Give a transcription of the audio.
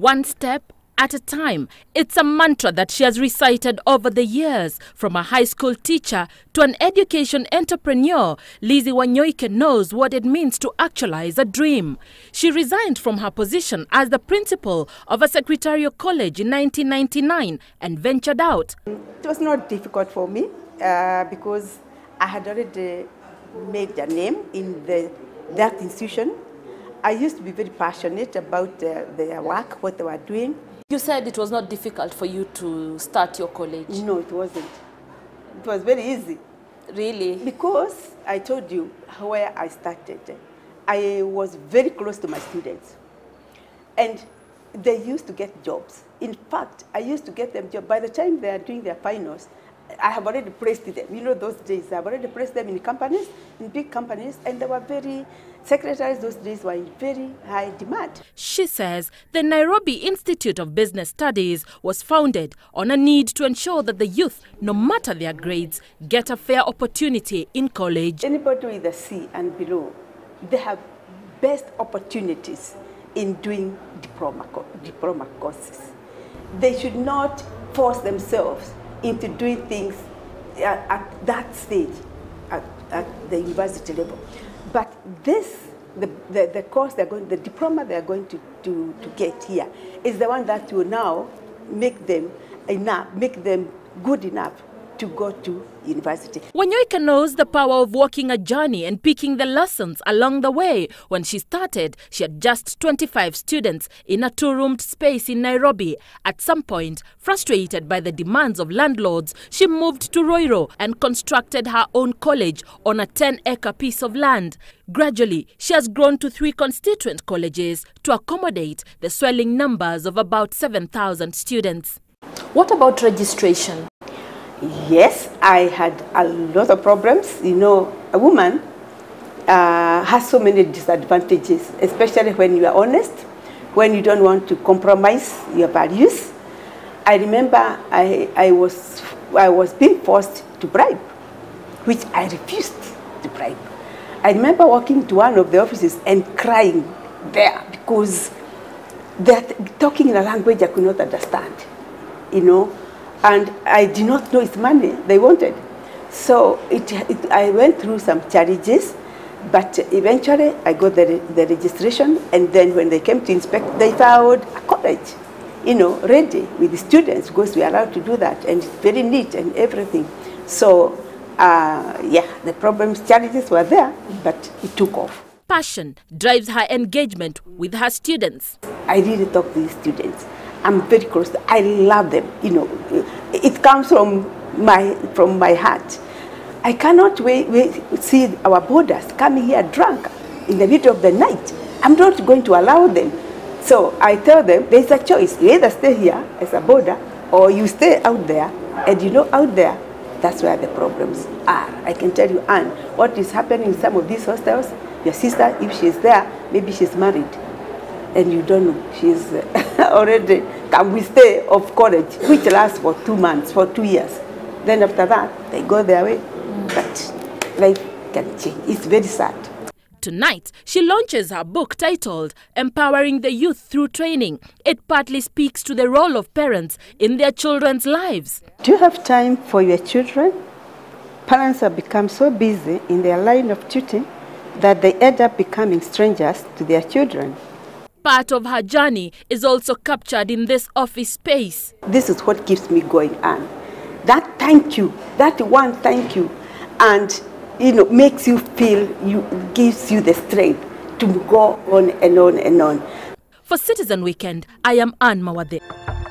one step at a time. It's a mantra that she has recited over the years. From a high school teacher to an education entrepreneur, Lizzie Wanyoike knows what it means to actualize a dream. She resigned from her position as the principal of a secretarial college in 1999 and ventured out. It was not difficult for me uh, because I had already made a name in the, that institution. I used to be very passionate about uh, their work, what they were doing. You said it was not difficult for you to start your college. No, it wasn't. It was very easy. Really? Because I told you where I started. I was very close to my students. And they used to get jobs. In fact, I used to get them jobs. By the time they are doing their finals, I have already placed them. You know those days, I've already placed them in companies, in big companies, and they were very, secretaries those days were in very high demand. She says the Nairobi Institute of Business Studies was founded on a need to ensure that the youth, no matter their grades, get a fair opportunity in college. Anybody with a C and below, they have best opportunities in doing diploma, diploma courses. They should not force themselves into doing things at, at that stage, at, at, the university level. But this, the, the, the course they're going, the diploma they're going to, to, to get here is the one that will now make them enough, make them good enough to go to university. Wanyoike knows the power of walking a journey and picking the lessons along the way. When she started, she had just 25 students in a two-roomed space in Nairobi. At some point, frustrated by the demands of landlords, she moved to Ruiru and constructed her own college on a 10-acre piece of land. Gradually, she has grown to three constituent colleges to accommodate the swelling numbers of about 7,000 students. What about registration? Yes, I had a lot of problems. You know, a woman uh, has so many disadvantages, especially when you are honest, when you don't want to compromise your values. I remember I, I, was, I was being forced to bribe, which I refused to bribe. I remember walking to one of the offices and crying there because they're talking in a language I could not understand, you know and I did not know it's money they wanted. So it, it, I went through some challenges, but eventually I got the, the registration, and then when they came to inspect, they found a college, you know, ready with the students, because we are allowed to do that, and it's very neat and everything. So, uh, yeah, the problems, challenges were there, but it took off. Passion drives her engagement with her students. I really talk to these students. I'm very close. I love them. You know, it comes from my from my heart. I cannot wait, wait see our boarders coming here drunk in the middle of the night. I'm not going to allow them. So I tell them there's a choice. You either stay here as a boarder or you stay out there. And you know, out there, that's where the problems are. I can tell you, Anne, what is happening in some of these hostels, your sister, if she's there, maybe she's married. And you don't know, she's uh, already can we stay of college, which lasts for two months, for two years. Then after that, they go their way. But life can change. It's very sad. Tonight, she launches her book titled Empowering the Youth Through Training. It partly speaks to the role of parents in their children's lives. Do you have time for your children? Parents have become so busy in their line of duty that they end up becoming strangers to their children part of her journey is also captured in this office space. This is what keeps me going on. That thank you, that one thank you, and you know, makes you feel, you gives you the strength to go on and on and on. For Citizen Weekend, I am Anne Mawathe.